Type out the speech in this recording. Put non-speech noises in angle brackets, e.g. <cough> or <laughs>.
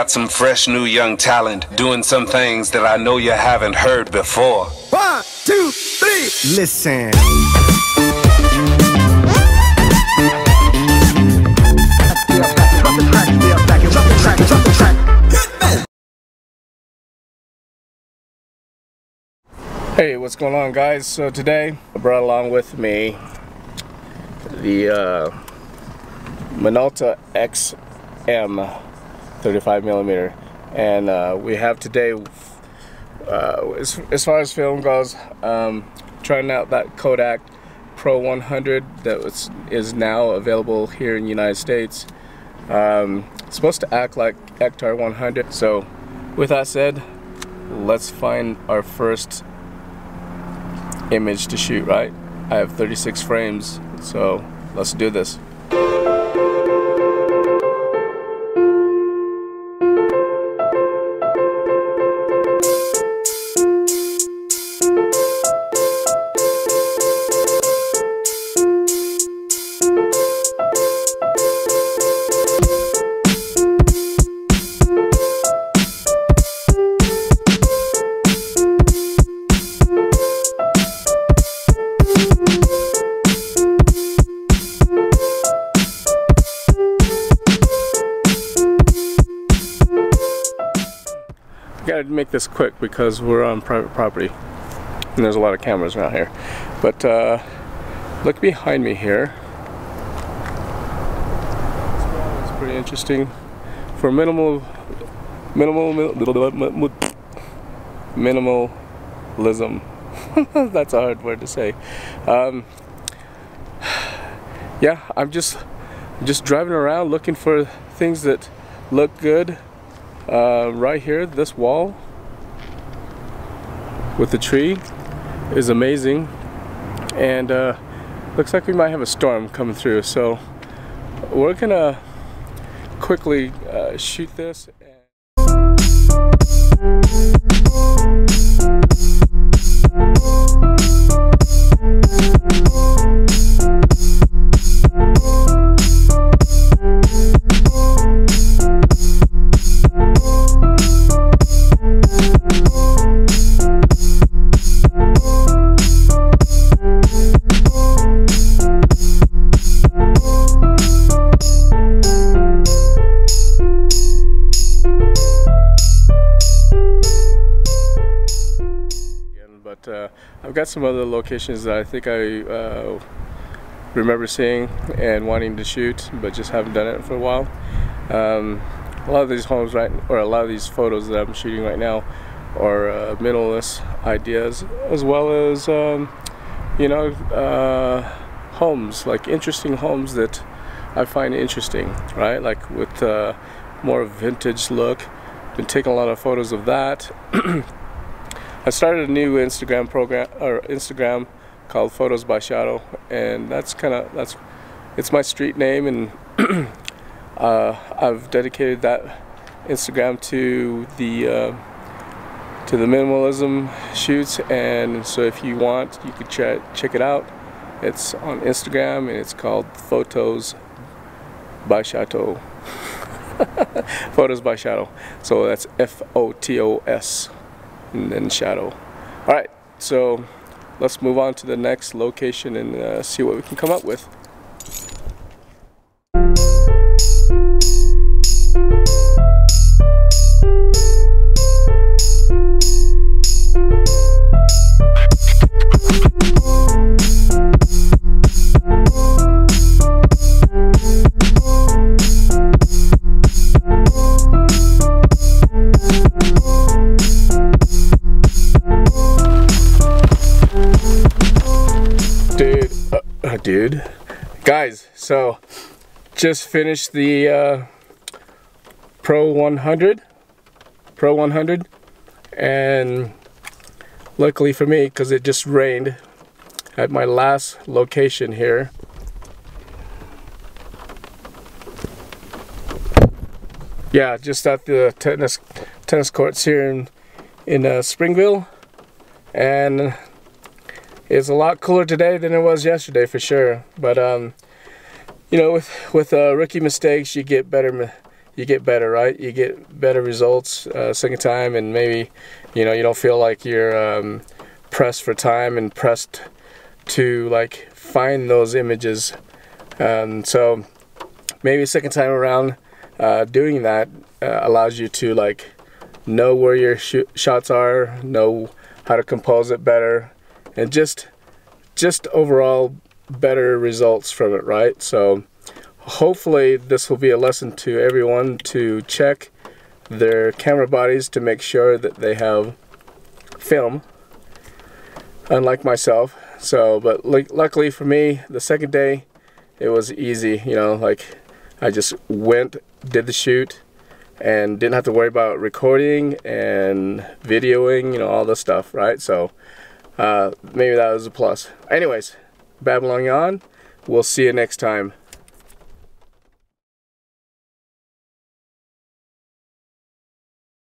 Got some fresh new young talent doing some things that I know you haven't heard before. One, two, three. Listen. Hey, what's going on guys? So today I brought along with me the uh, Minolta XM 35 millimeter. And uh, we have today uh, as, as, far as film goes um, trying out that Kodak Pro 100 that was, is now available here in the United States. Um, supposed to act like Ektar 100 so with that said let's find our first image to shoot right? I have 36 frames so let's do this gotta make this quick because we're on private property and there's a lot of cameras around here. But uh, look behind me here. It's pretty interesting. For minimal, minimal, minimalism. <laughs> That's a hard word to say. Um, yeah, I'm just, just driving around looking for things that look good uh, right here this wall with the tree is amazing. And uh, looks like we might have a storm coming through. So we're gonna quickly uh, shoot this but uh, I've got some other locations that I think I uh, remember seeing and wanting to shoot but just haven't done it for a while. Um, a lot of these homes right or a lot of these photos that I'm shooting right now are uh, minimalist ideas as well as um, you know uh, homes like interesting homes that I find interesting right? Like with uh, more vintage look. Been taking a lot of photos of that <clears throat> I started a new Instagram program or Instagram called Photos by Shadow, and that's kind of that's it's my street name, and <clears throat> uh, I've dedicated that Instagram to the uh, to the minimalism shoots. And so, if you want, you could check check it out. It's on Instagram, and it's called Photos by Shadow. <laughs> Photos by Shadow. So that's F O T O S and then shadow. All right, so let's move on to the next location and uh, see what we can come up with. Dude. Guys, so just finished the uh, Pro 100, Pro 100, and luckily for me, because it just rained at my last location here. Yeah, just at the tennis tennis courts here in in uh, Springville, and it's a lot cooler today than it was yesterday for sure. But um, you know, with with uh, rookie mistakes, you get better. You you get better, right? You get better results uh, second time, and maybe you know you don't feel like you're um, pressed for time and pressed to like find those images. Um, so maybe second time around, uh, doing that uh, allows you to like know where your sh shots are, know how to compose it better, and just just overall better results from it, right? So hopefully this will be a lesson to everyone to check their camera bodies to make sure that they have film unlike myself so but luckily for me the second day it was easy you know like I just went did the shoot and didn't have to worry about recording and videoing you know all this stuff right so uh, maybe that was a plus. Anyways babbling on we'll see you next time